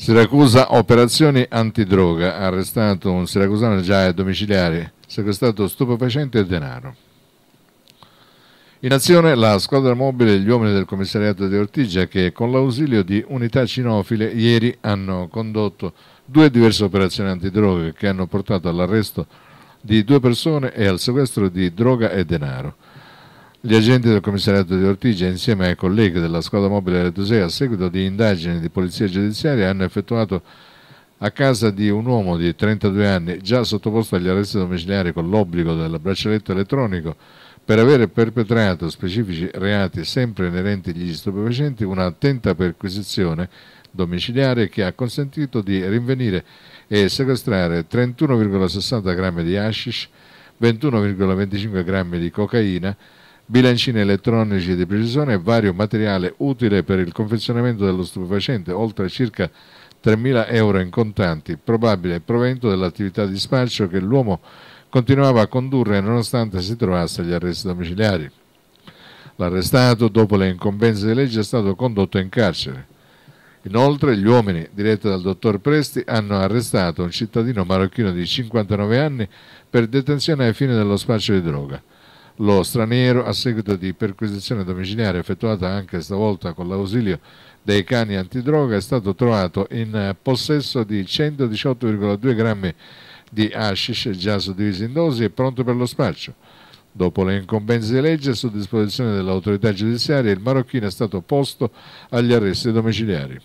Siracusa, operazioni antidroga, arrestato un siracusano già ai domiciliari, sequestrato stupefacente e denaro. In azione la squadra mobile e gli uomini del commissariato di Ortigia che con l'ausilio di unità cinofile ieri hanno condotto due diverse operazioni antidroga che hanno portato all'arresto di due persone e al sequestro di droga e denaro. Gli agenti del commissariato di Ortigia, insieme ai colleghi della squadra mobile Retosea, a seguito di indagini di polizia giudiziaria, hanno effettuato a casa di un uomo di 32 anni, già sottoposto agli arresti domiciliari con l'obbligo del braccialetto elettronico, per aver perpetrato specifici reati sempre inerenti agli stupefacenti, un'attenta perquisizione domiciliare che ha consentito di rinvenire e sequestrare 31,60 grammi di hashish, 21,25 grammi di cocaina, bilancini elettronici di precisione e vario materiale utile per il confezionamento dello stupefacente, oltre a circa 3.000 euro in contanti, probabile provento dell'attività di spaccio che l'uomo continuava a condurre nonostante si trovasse agli arresti domiciliari. L'arrestato, dopo le incombenze di legge, è stato condotto in carcere. Inoltre gli uomini, diretti dal dottor Presti, hanno arrestato un cittadino marocchino di 59 anni per detenzione ai fini dello spaccio di droga. Lo straniero, a seguito di perquisizione domiciliare effettuata anche stavolta con l'ausilio dei cani antidroga, è stato trovato in possesso di 118,2 grammi di hashish già suddivisi in dosi e pronto per lo spaccio. Dopo le incombenze di legge, su disposizione dell'autorità giudiziaria, il marocchino è stato posto agli arresti domiciliari.